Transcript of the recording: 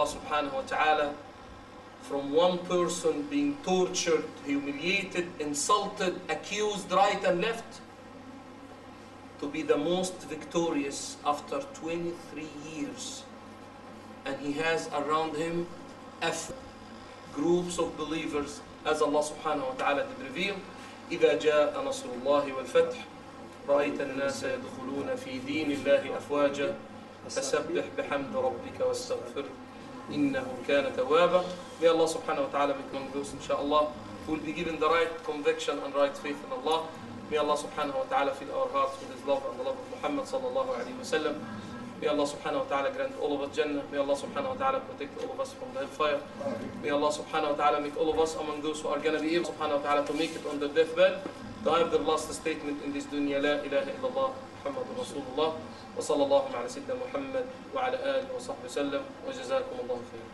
Allah subhanahu wa ta'ala from one person being tortured, humiliated, insulted, accused right and left to be the most victorious after 23 years. And he has around him F groups of believers as Allah subhanahu wa ta'ala did reveal إذا جاء نصر الله والفتح رأيت الناس يدخلون في دين الله أفواجا فسبح بحمد ربك واستغفر إنه كان توابا May Allah subhanahu wa ta'ala make among those inshallah who will be given the right conviction and right faith in Allah May Allah subhanahu wa ta'ala fill our hearts with His love and the love of Muhammad sallallahu alayhi wa sallam May Allah subhanahu wa ta'ala grant all of us Jannah. May Allah subhanahu wa ta'ala protect all of us from the hellfire. May Allah subhanahu wa ta'ala make all of us among those who are going to be able subhanahu wa ta'ala to make it on the deathbed. طيب ذا لاست ستيتمنت ان ذيس دنيا لا إله إلا الله محمد رسول الله. وصلى الله على سيدنا محمد وعلى آله وصحبه وسلم. وجزاكم الله خيرا.